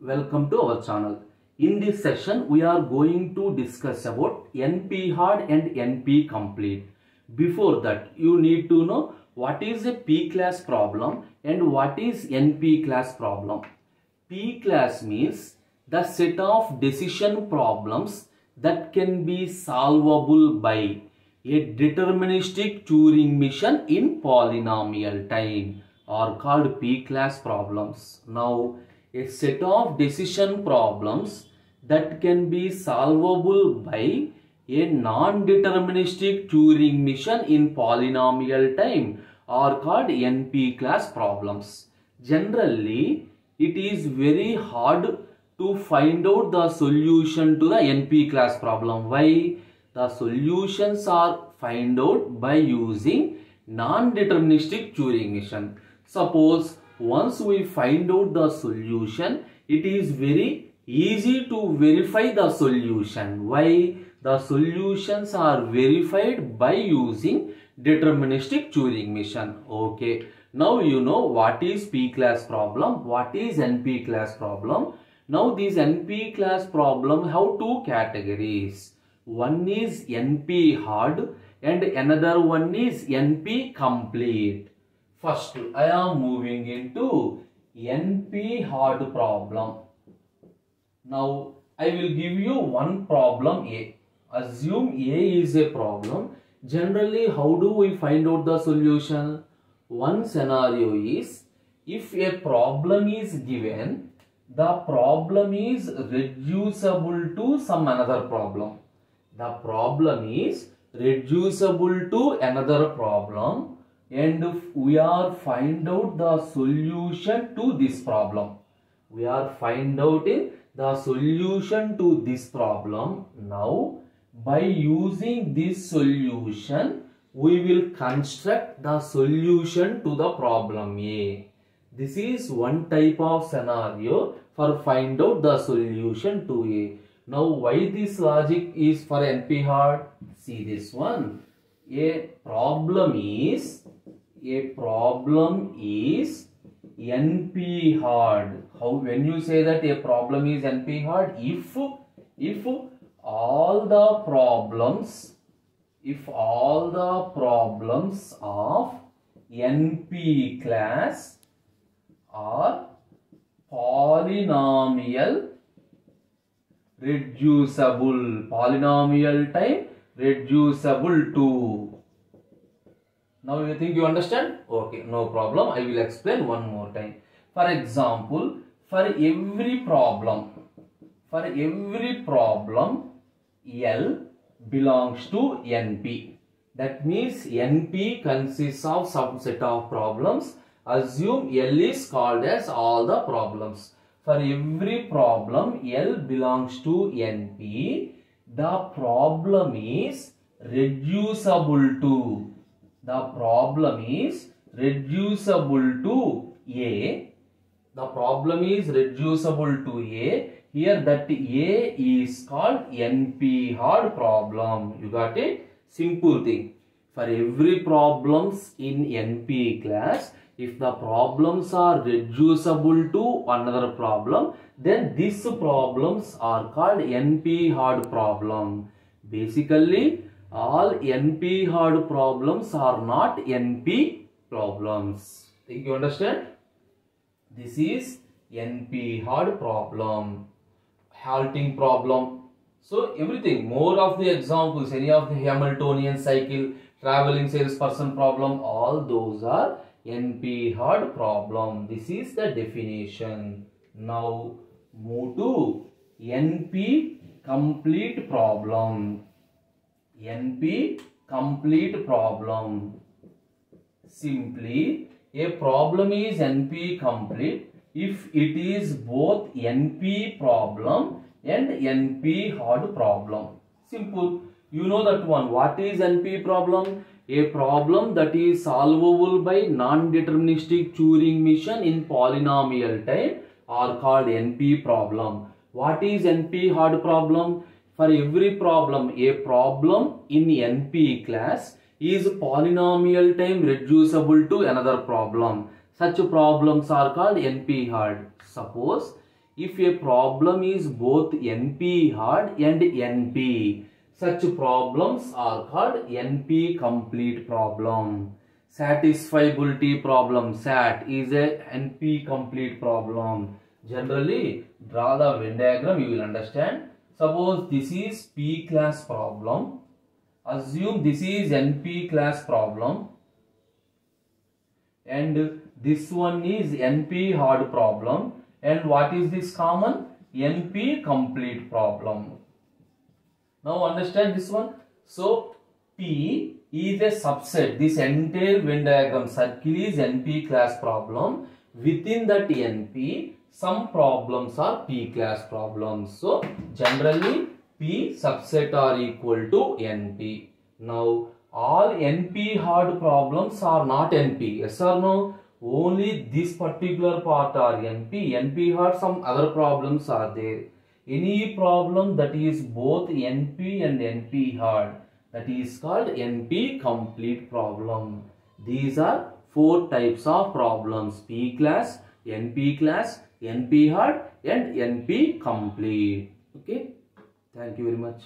Welcome to our channel. In this session, we are going to discuss about NP hard and NP complete. Before that, you need to know what is a P class problem and what is NP class problem. P class means the set of decision problems that can be solvable by a deterministic Turing machine in polynomial time are called P class problems. Now, a set of decision problems that can be solvable by a non-deterministic Turing machine in polynomial time are called NP class problems. Generally, it is very hard to find out the solution to the NP class problem. Why? The solutions are find out by using non-deterministic Turing machine. Suppose once we find out the solution, it is very easy to verify the solution. Why? The solutions are verified by using deterministic Turing machine. Okay. Now you know what is P class problem, what is NP class problem. Now these NP class problem have two categories. One is NP hard and another one is NP complete. First, I am moving into NP hard problem. Now, I will give you one problem A. Assume A is a problem. Generally, how do we find out the solution? One scenario is, if a problem is given, the problem is reducible to some another problem. The problem is reducible to another problem and we are find out the solution to this problem. We are find out the solution to this problem. Now, by using this solution, we will construct the solution to the problem A. This is one type of scenario for find out the solution to A. Now, why this logic is for NP hard? See this one. A problem is a problem is NP hard. How when you say that a problem is NP hard, if if all the problems if all the problems of NP class are polynomial reducible polynomial type reducible to now you think you understand? Okay no problem. I will explain one more time. For example for every problem for every problem l belongs to np that means np consists of subset of problems. Assume l is called as all the problems for every problem l belongs to np the problem is reducible to the problem is reducible to A. The problem is reducible to A. Here that A is called NP hard problem. You got it? Simple thing. For every problems in NP class, if the problems are reducible to another problem, then these problems are called NP hard problem. Basically, all NP hard problems are not NP problems. Think you understand? This is NP hard problem, halting problem. So everything, more of the examples, any of the Hamiltonian cycle, traveling salesperson problem, all those are NP hard problem. This is the definition. Now move to NP complete problem. NP complete problem. Simply, a problem is NP complete if it is both NP problem and NP hard problem. Simple. You know that one. What is NP problem? A problem that is solvable by non-deterministic Turing machine in polynomial type are called NP problem. What is NP hard problem? For every problem, a problem in NP class is polynomial time reducible to another problem. Such problems are called NP hard. Suppose if a problem is both NP hard and NP, such problems are called NP complete problem. Satisfiability problem SAT is a NP complete problem. Generally, draw the Venn diagram, you will understand. Suppose this is P class problem. Assume this is NP class problem. And this one is NP hard problem. And what is this common? NP complete problem. Now understand this one. So P is a subset. This entire Venn diagram circle is NP class problem. Within that NP, some problems are P class problems. So generally P subset are equal to NP. Now all NP hard problems are not NP. Yes or no? Only this particular part are NP. NP hard some other problems are there. Any problem that is both NP and NP hard that is called NP complete problem. These are four types of problems P class, NP class, NP hard and NP complete. Okay. Thank you very much.